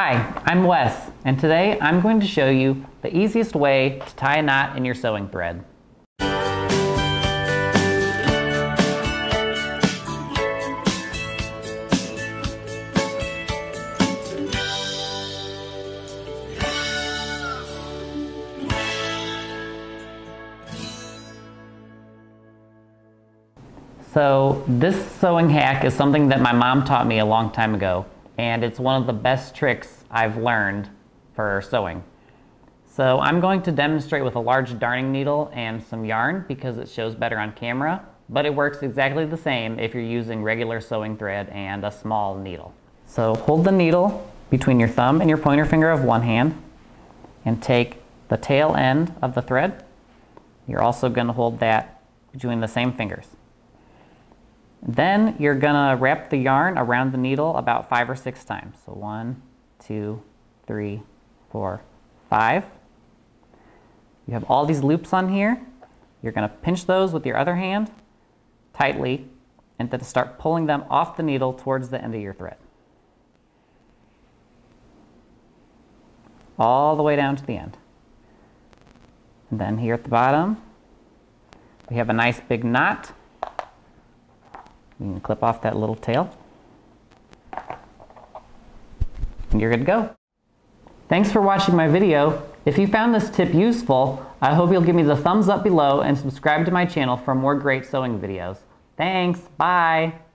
Hi, I'm Wes, and today I'm going to show you the easiest way to tie a knot in your sewing thread. So this sewing hack is something that my mom taught me a long time ago and it's one of the best tricks I've learned for sewing. So I'm going to demonstrate with a large darning needle and some yarn because it shows better on camera, but it works exactly the same if you're using regular sewing thread and a small needle. So hold the needle between your thumb and your pointer finger of one hand and take the tail end of the thread. You're also going to hold that between the same fingers. Then you're gonna wrap the yarn around the needle about five or six times. So one, two, three, four, five. You have all these loops on here. You're gonna pinch those with your other hand tightly and then start pulling them off the needle towards the end of your thread. All the way down to the end. And then here at the bottom, we have a nice big knot can clip off that little tail. And you're good to go. Thanks for watching my video. If you found this tip useful, I hope you'll give me the thumbs up below and subscribe to my channel for more great sewing videos. Thanks, bye!